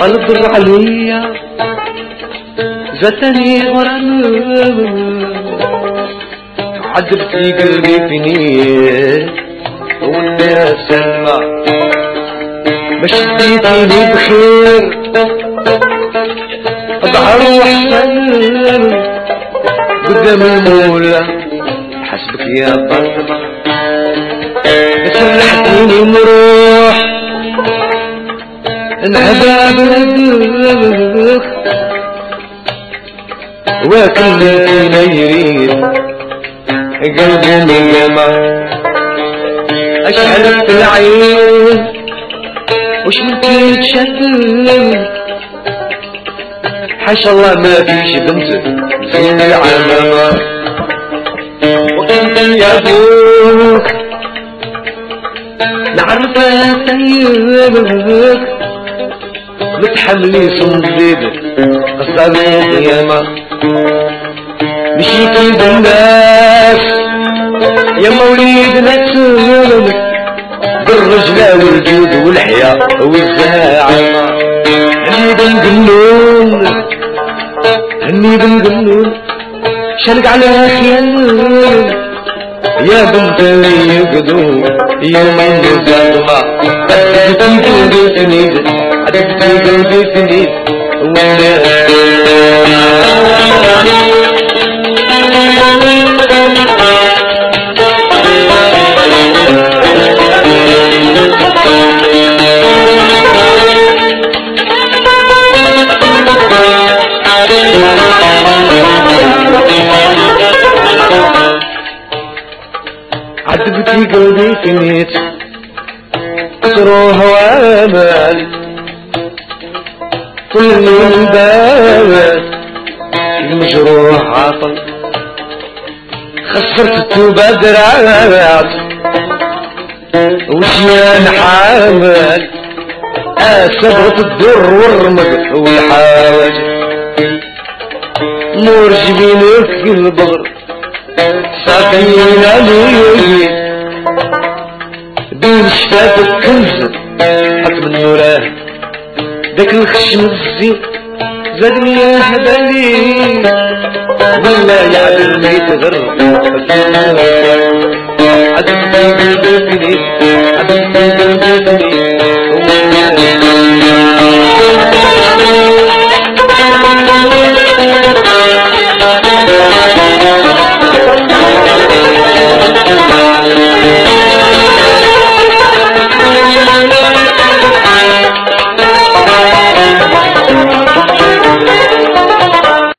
قلب عليا زتني غرام. عذبت لي قلبي فيني والناس سلمى ما شديتيني بخير. أظهر واحسن قدام المولى حسبك يا ظلمة سلحتيني نروح انهدى بلدك وكل فينا يريد قلبي من جمع اشعلت العين وش ممكن تشدد حاشا الله ما فيش بنت زين العالم وكنت يا أبوك نعرف سيبك متحملي صنديد قصة القيامة مشيت الناس يا موليد نفسك بالرجلة والجود والحياة والزاعمة هني بن قنون هني بن قنون شلق على خيال يا بنت يقدو يومين الزلمة عدتي قلبي سنين عدتي قلبي سنين عذبتي قلبي سنيت تروح وامل كل من باب المجروح عطل خسرت التوبة درعات وشيان حامل أسبرت الدر والرمق والحاوج نور جبينك في البغر. ساقينا لي بين شفافك كنز من نوراه داك الخشم الزين زادني يا هبالي. ولا يعدل ما يتغر عدتني